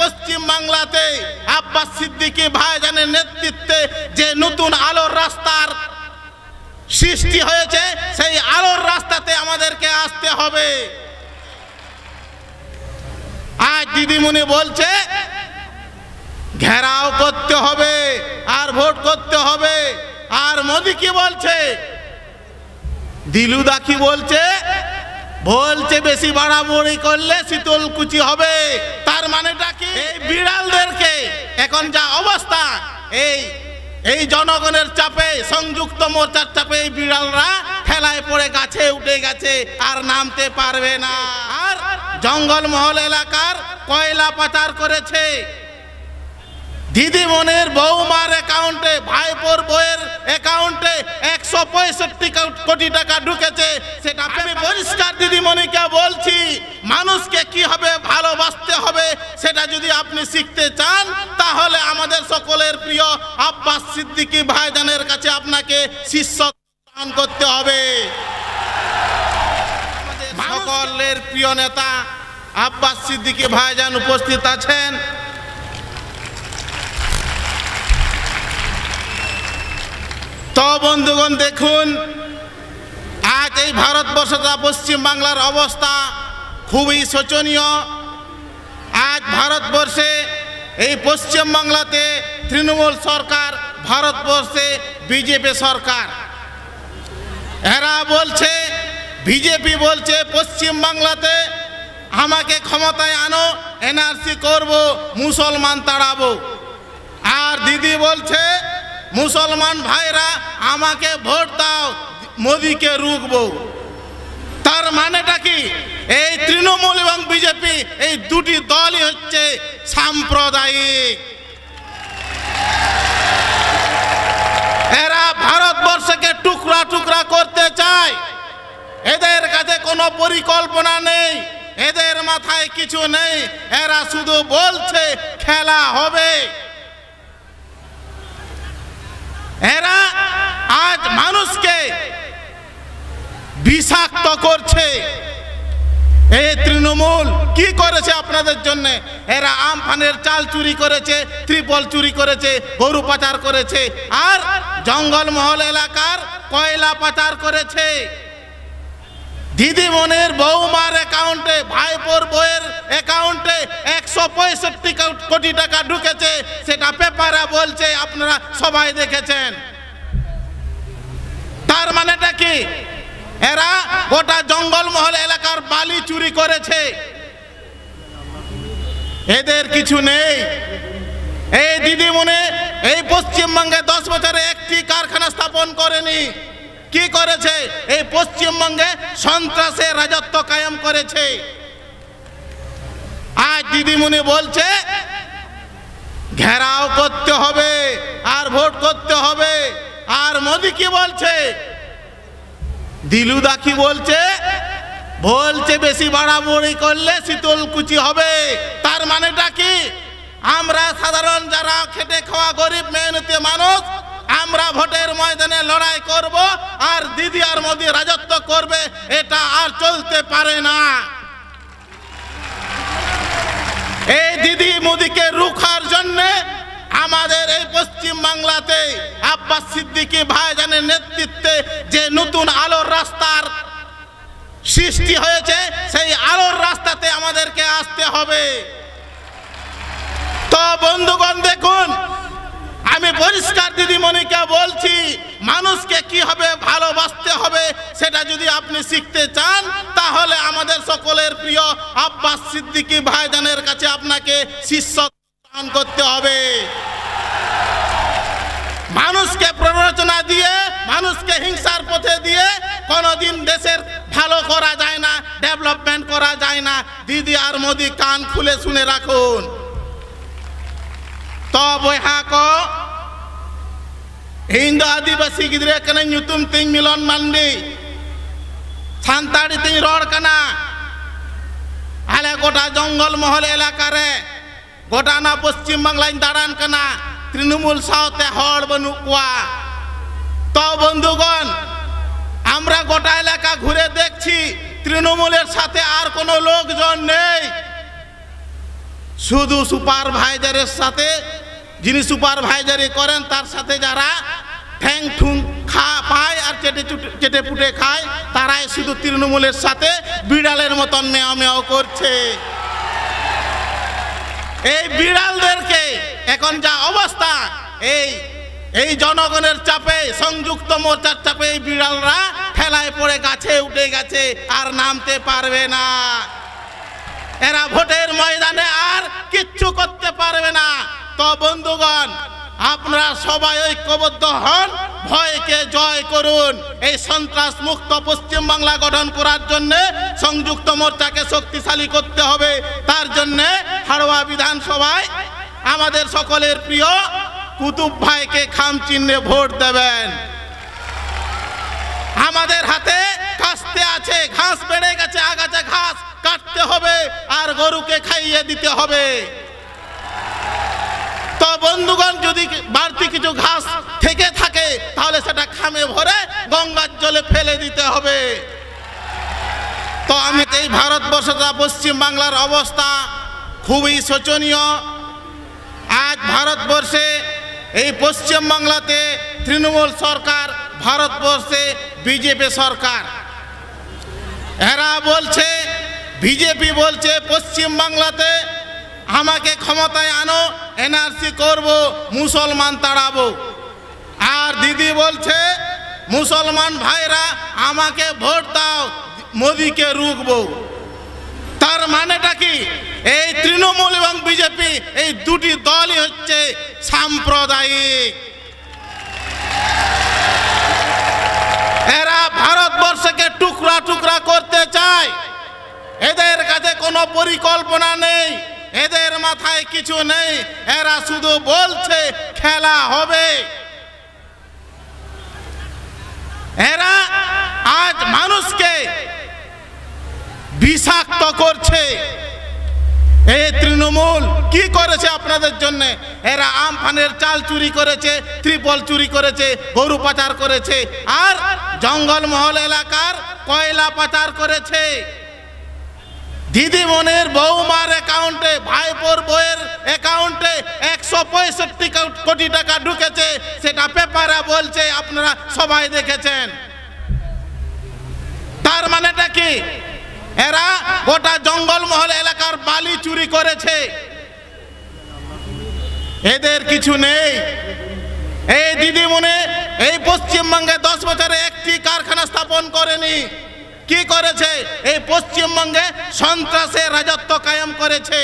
পশ্চিম বাংলাতে আব্বাস সিদ্দিকী ভাইজানের নেতৃত্বে যে নতুন আলোর রাস্তার সৃষ্টি হয়েছে, সেই আলোর রাস্তাতে আমাদেরকে আসতে হবে। আজ দিদিমণি বলছে, ঘেরাও করতে হবে আর ভোট করতে হবে। আর মোদি কি বলছে দিলুদা কি বলছে বলছে বেশি বাড়াবাড়ি করলে শীতল কুচি হবে। তার মানেটা কি? এই বিড়ালদেরকে এখন যা অবস্থা, এই এই জনগণের চাপে, সংযুক্ত মোর্চার চাপে এই বিড়ালরা ঠেলায় পড়ে গাছে উঠে গেছে, আর নামতে পারবে না। আর জঙ্গলমহল এলাকার কয়লা পাচার করেছে দিদিমণির বৌমার অ্যাকাউন্টে ভাইপোর বইয়ের অ্যাকাউন্টে একশো পঁয়ষট্টি কোটি টাকা ঢুকেছে। সেটা আমি পরিষ্কার দিদিমণিকে বলছি মানুষকে কীভাবে ভালোবাসতে হবে সেটা যদি আপনি শিখতে চান তাহলে আমাদের সকলের প্রিয় আব্বাস সিদ্দিকী ভাইজানের কাছে আপনাকে শিষ্য দান করতে হবে। সকলের প্রিয় নেতা আব্বাস সিদ্দিকী ভাইজান উপস্থিত আছেন। তো বন্ধুগণ দেখুন, আজ এই ভারতবর্ষ তথা পশ্চিমবাংলার অবস্থা খুবই শোচনীয়। আজ ভারতবর্ষে, এই পশ্চিমবাংলাতে তৃণমূল সরকার, ভারতবর্ষে বিজেপি সরকার। এরা বলছে, বিজেপি বলছে পশ্চিমবাংলাতে আমাকে ক্ষমতায় আনো, এনআরসি করব, মুসলমান তাড়াবো। আর দিদি বলছে মুসলমান ভাইরা, আমাকে ভোট দাও, মোদিকে রুখবো। তার মানেটা কি? এই তৃণমূল এবং বিজেপি, এই দুটি দলই হচ্ছে সাম্প্রদায়িক। এরা ভারতবর্ষকে টুকরা টুকরা করতে চায়। এদের কাছে কোনো পরিকল্পনা নেই, এদের মাথায় কিছু নেই। এরা শুধু বলছে, খেলা হবে। এরা আজ মানুষকে বিষাক্ত করছে। এই তৃণমূল কি করেছে আপনাদের জন্য? এরা আমফানের চাল চুরি করেছে, ত্রিপল চুরি করেছে, গরু পাচার করেছে, আর জঙ্গলমহল এলাকার কয়লা পাচার করেছে। দিদিমণির বৌমার অ্যাকাউন্টে ভাইপোর বইয়ের অ্যাকাউন্টে একশো পঁয়ষট্টি কোটি টাকা ঢুকেছে। পেপারে বলছে, আপনারা সবাই দেখেছেন। তার মানেটা কি? এরা গোটা জঙ্গলমহল এলাকার বালি চুরি করেছে। এদের কিছু নেই। এই দিদিমণি এই পশ্চিমবঙ্গে দশ বছরে একটি কারখানা স্থাপন করেনি। কি করেছে? এই পশ্চিমবঙ্গে সন্ত্রাসের রাজত্ব কায়েম করেছে। আজ দিদিমণি বলছে ঘেরাও করতে হবে, আর ভোট করতে হবে। আর মোদি কি বলছে? দিলুদা কি বলছে? বলছে বেশি বাড়াবাড়ি করলে শীতল কুচি হবে। তার মানেটা কি? আমরা সাধারণ যারা খেটে খাওয়া গরিব মেহনতি মানুষ, আমরা ভোটের ময়দানে লড়াই করব, আর দিদি আর মোদি রাজত্ব করবে, এটা আর চলতে পারে না। এই দিদি মোদিকে জন্য আমাদের এই পশ্চিম বাংলাতে আব্বাস সিদ্দিকী ভাইজানের নেতৃত্বে যে নতুন আলোর রাস্তার সৃষ্টি হয়েছে, সেই আলোর রাস্তাতে আমাদেরকে আসতে হবে। তো বন্ধুগণ, দেখুন, আমি পরিষ্কার দিদিমণিকে বলছি, মানুষকে কীভাবে ভালোবাসতে হবে সেটা যদি আপনি শিখতে চান, তাহলে আমাদের সকলের প্রিয় আব্বাস সিদ্দিকী ভাইজানের কাছে আপনাকে শিষ্য করতে হবে। মানুষকে হিংসার পথে দিয়ে কোনোদিন দেশের ভালো করা যায় না ডেভেলপমেন্ট করা যায় না দিদি আর মোদি কান খুলে শুনে রাখুন তো বৈহা কো ᱤᱧ ᱫᱚ ᱟᱹᱫᱤᱵᱟᱹᱥᱤ ᱜᱤᱫᱽᱨᱟᱹ ᱠᱟᱹᱱᱟᱹᱧ ᱧᱩᱛᱩᱢ ᱛᱤᱧ ᱢᱤᱞᱚᱱ ᱢᱟᱱᱰᱤ ᱥᱟᱱᱛᱟᱲᱤ ᱛᱤᱧ ᱨᱚᱲ ᱠᱟᱱᱟ ᱟᱞᱮ ᱜᱚᱴᱟ ᱡᱚᱝᱜᱚᱞ ᱢᱚᱦᱚᱞ ᱮᱞᱟᱠᱟ ᱨᱮ ᱜᱚᱴᱟ ᱚᱱᱟ ᱯᱚᱥᱪᱤᱢ ᱵᱟᱝᱞᱟᱧ ᱫᱟᱬᱟᱱ ᱠᱟᱱᱟ তৃণমূল সাথে হড় বানুক কোয়া তো বন্ধুগণ, আমরা গোটা এলাকা ঘুরে দেখছি, তৃণমূলের সাথে আর কোনো লোকজন নেই। শুধু সুপারভাইজারের সাথে, যিনি সুপারভাইজারি করেন, তার সাথে যারা ঠ্যাং ঠুং খা পায় আর চুটে চেটে পুটে খায়, তারাই শুধু তৃণমূলের সাথে বিড়ালের মতন মেয়া মেয়াও করছে। এই বিড়ালদেরকে এখন যা অবস্থা, এই এই জনগণের চাপে, সংযুক্ত মোর্চার চাপে এই বিড়ালরা ঠেলায় পড়ে গাছে উঠে গেছে, আর নামতে পারবে না। এরা ভোটের ময়দানে আর কিচ্ছু করতে পারবে না। তো বন্ধুগণ, আপনারা সবাই ঐক্যবদ্ধ হন, ভয়কে জয় করুন। এই সন্ত্রাস মুক্ত পশ্চিম বাংলা গঠন করার জন্য সংযুক্ত মোর্চাকে শক্তিশালী করতে হবে। তার জন্য হাড়োয়া বিধানসভায় আমাদের সকলের প্রিয় কুতুব ভাইকে খাম চিহ্নে ভোট দেবেন। আমাদের হাতে কাস্তে আছে, ঘাস বেড়ে গেছে, আগাছা ঘাস কাটতে হবে আর গরুকে খাইয়ে দিতে হবে। তো বন্ধুগণ, যদি বাড়তি কিছু ঘাস থেকে থাকে, তাহলে সেটা খামে ভরে গঙ্গার জলে ফেলে দিতে হবে। তো আমি এই ভারতবর্ষটা পশ্চিম বাংলার অবস্থা খুবই শোচনীয়। আজ ভারতবর্ষে এই পশ্চিম বাংলাতে তৃণমূল সরকার, ভারতবর্ষে বিজেপি সরকার। এরা বলছে, বিজেপি বলছে, পশ্চিম বাংলাতে আমাকে ক্ষমতায় আনো এনআরসি করব, মুসলমান তাড়াবো। আর দিদি বলছে, মুসলমান ভাইরা, আমাকে ভোট দাও, মোদিকে রুখবো। তার মানেটা কি? এই তৃণমূল এবং বিজেপি, এই দুটি দলই হচ্ছে সাম্প্রদায়িক। এরা ভারতবর্ষকে টুকরা টুকরা করতে চায়। এদের কাছে কোনো পরিকল্পনা নেই। এদের মাথায় কিছু নেই। এরা শুধু বলছে, খেলা হবে। এরা আজ মানুষকে বিষাক্ত করছে। এই তৃণমূল, কি করেছে আপনাদের জন্য? এরা আমফানের চাল চুরি করেছে, ত্রিপল চুরি করেছে, গরু পাচার করেছে, আর জঙ্গলমহল এলাকার কয়লা পাচার করেছে। দিদিমণির বৌমার অ্যাকাউন্টে ভাইপোর বইয়ের অ্যাকাউন্টে একশো পঁয়ষট্টি কোটি টাকা ঢুকেছে, সেটা পেপারে বলছে, আপনারা সবাই দেখেছেন। তার মানেটা কি? এরা গোটা জঙ্গলমহল এলাকার বালি চুরি করেছে। এদের কিছু নেই। এই দিদিমণি এই পশ্চিমবঙ্গে দশ বছরে একটি কারখানা স্থাপন করেনি। কি করেছে? এই পশ্চিমবঙ্গে সন্ত্রাসের রাজত্ব কায়েম করেছে।